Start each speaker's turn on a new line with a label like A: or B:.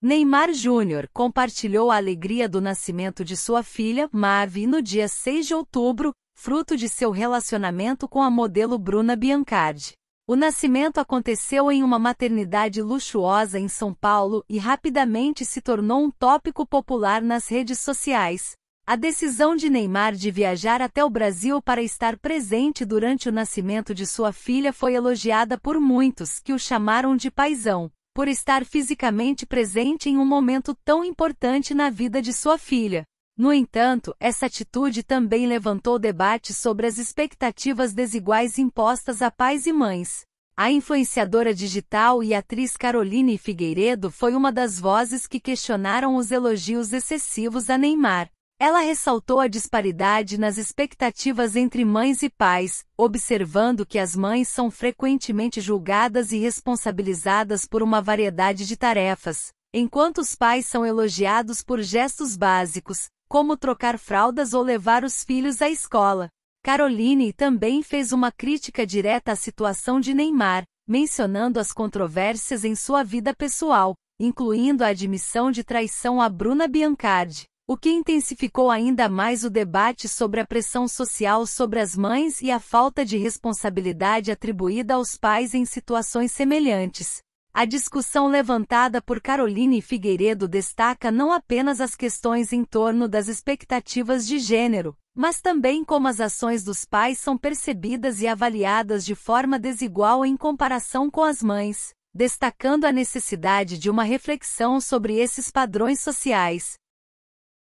A: Neymar Júnior compartilhou a alegria do nascimento de sua filha, Mavi, no dia 6 de outubro, fruto de seu relacionamento com a modelo Bruna Biancardi. O nascimento aconteceu em uma maternidade luxuosa em São Paulo e rapidamente se tornou um tópico popular nas redes sociais. A decisão de Neymar de viajar até o Brasil para estar presente durante o nascimento de sua filha foi elogiada por muitos que o chamaram de paizão por estar fisicamente presente em um momento tão importante na vida de sua filha. No entanto, essa atitude também levantou debates sobre as expectativas desiguais impostas a pais e mães. A influenciadora digital e atriz Caroline Figueiredo foi uma das vozes que questionaram os elogios excessivos a Neymar. Ela ressaltou a disparidade nas expectativas entre mães e pais, observando que as mães são frequentemente julgadas e responsabilizadas por uma variedade de tarefas, enquanto os pais são elogiados por gestos básicos, como trocar fraldas ou levar os filhos à escola. Caroline também fez uma crítica direta à situação de Neymar, mencionando as controvérsias em sua vida pessoal, incluindo a admissão de traição a Bruna Biancardi o que intensificou ainda mais o debate sobre a pressão social sobre as mães e a falta de responsabilidade atribuída aos pais em situações semelhantes. A discussão levantada por Caroline Figueiredo destaca não apenas as questões em torno das expectativas de gênero, mas também como as ações dos pais são percebidas e avaliadas de forma desigual em comparação com as mães, destacando a necessidade de uma reflexão sobre esses padrões sociais.